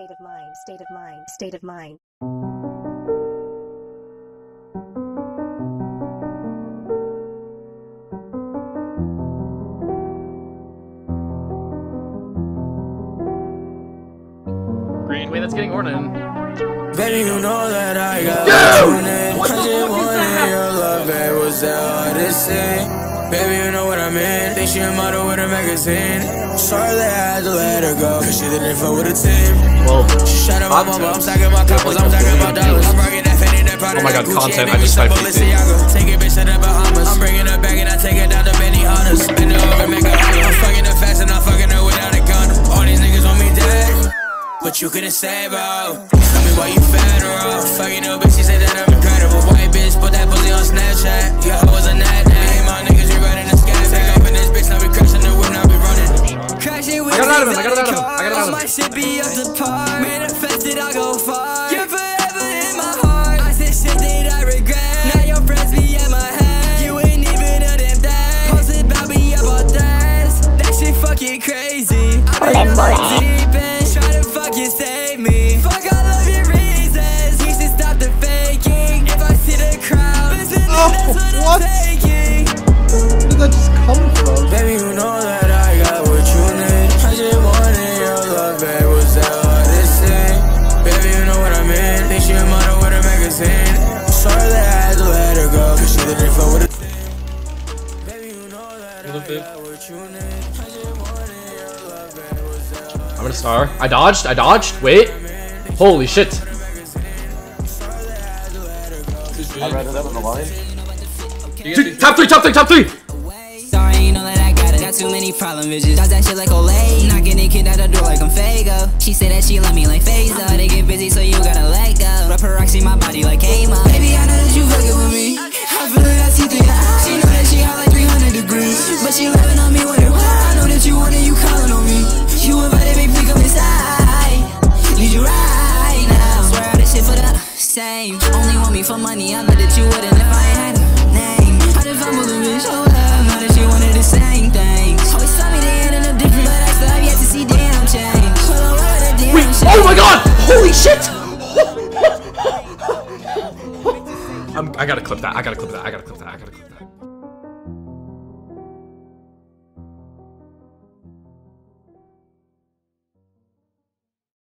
state of mind, state of mind, state of mind. Green. Wait, that's getting Ornan. Baby, you know that I got Dude! What the fuck is that? Your love, babe, was that hard to say? Baby, you know what I mean. Think she a model with a magazine. Sorry that I had to let her go, cause she didn't fuck with a team. Whoa. She shot at my mama, I'm stacking my coppers, I'm stacking my dollars. I'm bringing that Fendi, that product, Oh my God, content, I just typed it. Take it, bitch, to the Bahamas. I'm bringing her back and I take her down to Benihana's. Bend her over, make her. I'm fucking her fast and I'm fucking her without a condom. All these niggas want me dead. But you couldn't save her. Tell me why you fed her up. Fucking no bitch, she said that I'm incredible. White bitch, put that pussy on Snapchat. Yeah, got it out of him, I got it out him, I got it out of him. cars. My shit be up to par. Manifested, I'll go far. You're forever in my heart. I said shit that I regret. Now your friends be at my head. You ain't even a damn thing. Posted about me about that. That shit fucking crazy. I've been like deep in. Try to fucking save me. Fuck all of your reasons. You should stop the faking. If I see the crowd, listen, that's what, go, cause she with a team. Baby, you know that I look good. got what you need. I just wanted your love, babe. Was that hard I'm gonna star. I dodged. I dodged. Wait. Holy shit. I read it up on the line. Dude, top three, top three, top three. Sorry, you know that I got it. Got too many problem bitches. Does that shit like Olay. Knocking the kid at the door like I'm Fago. She said that she love me like Phaser. They get busy, so you gotta let go. Rub her rocks in my body like Kama. Baby, I know that you fucking with me. I feel like I see through your eyes. She know that she hot like 300 degrees. But she loving on me with why. I know that you want it, you calling on me. You invited me, please come inside. Need you right now. Swear all this shit for the same. Only want me for money. I know that you wouldn't if I ain't had a name. I just fumbled the bitch. Oh, love. Know that you wanted the same things. Always tell me they ended up different, but I still have yet to see damn change. Well, I wanted a damn Wait. Oh my god. Holy shit. I'm, I gotta clip that. I gotta clip that. I gotta clip that. I gotta clip